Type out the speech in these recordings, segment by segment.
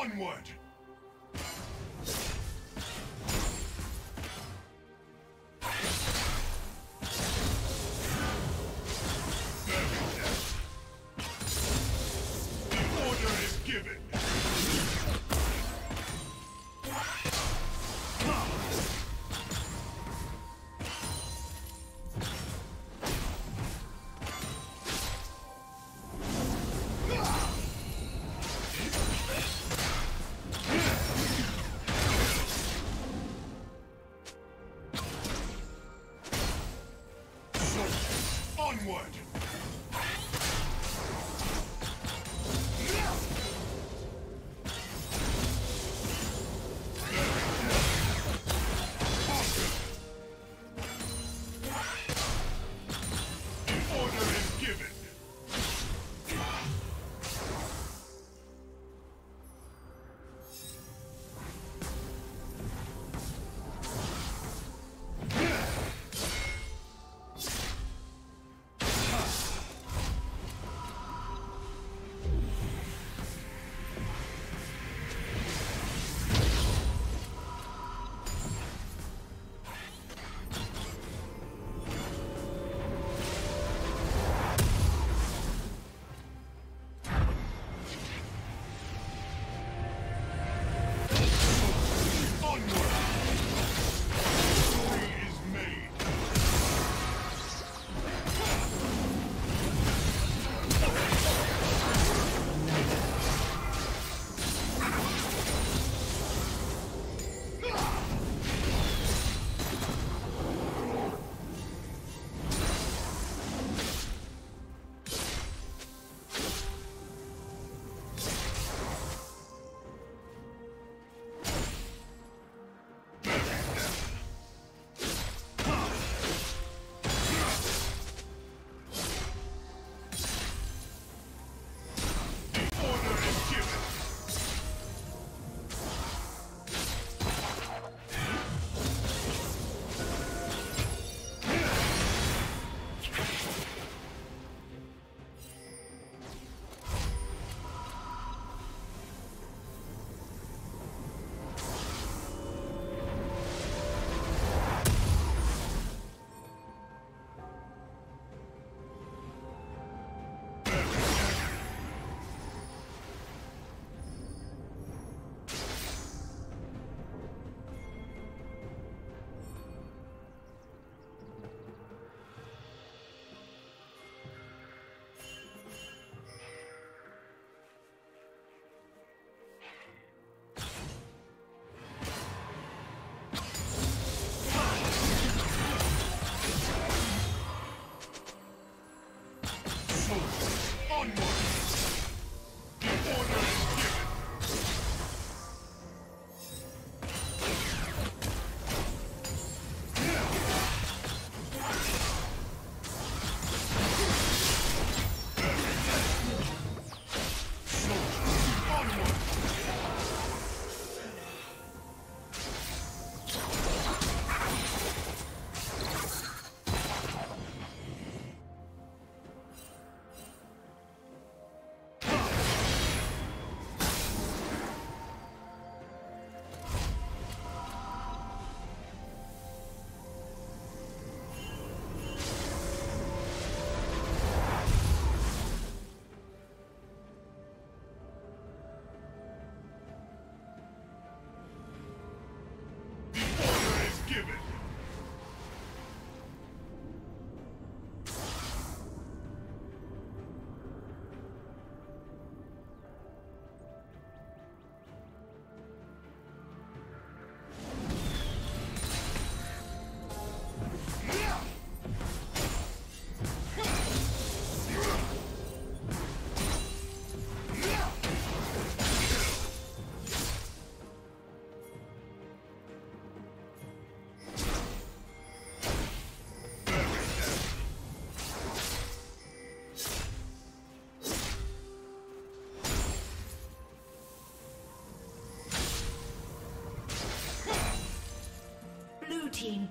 Onward! Given! Soldiers,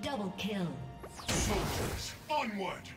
double kill. Soldiers, onward!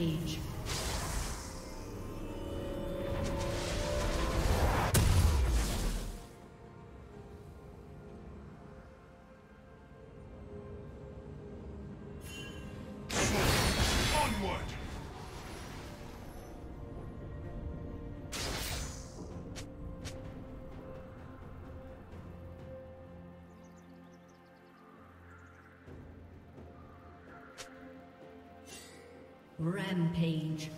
Rampage. Rampage.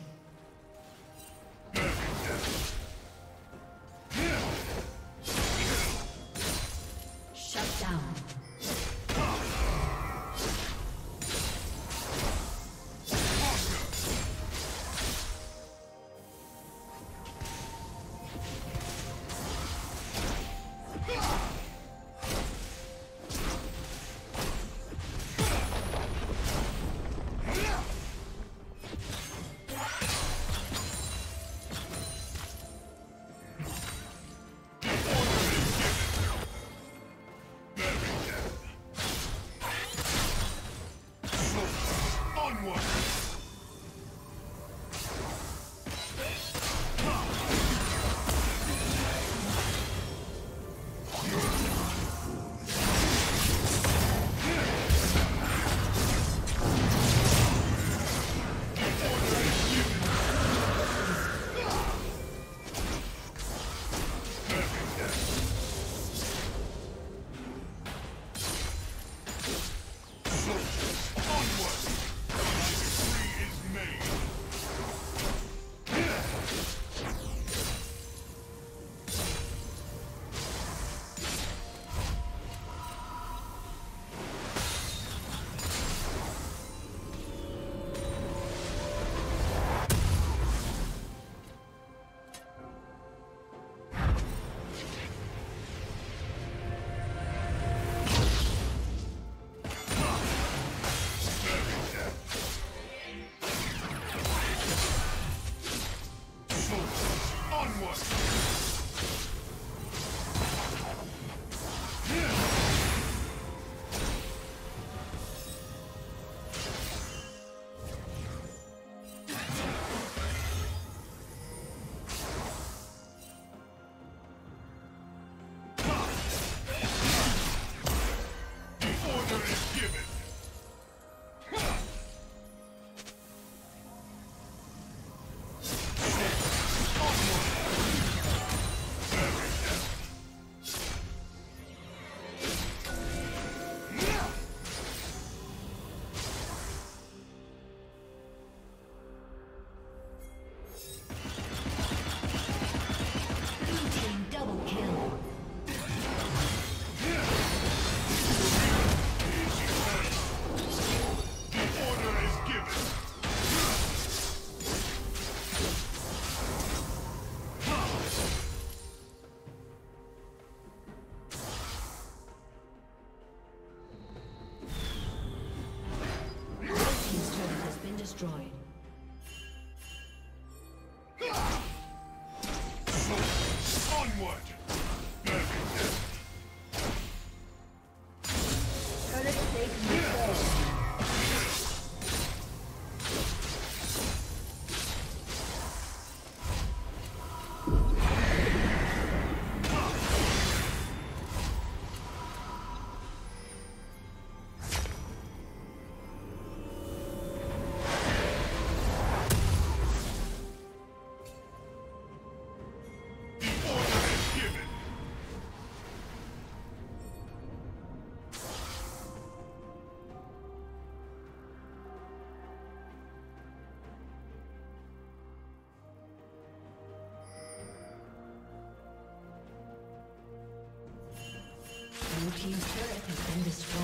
Has been destroyed.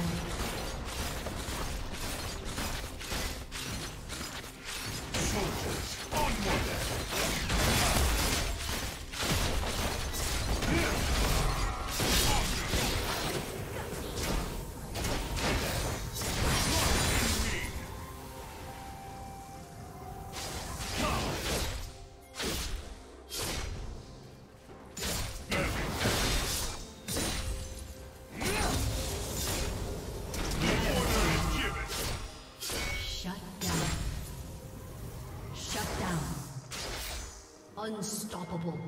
Unstoppable.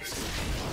Given!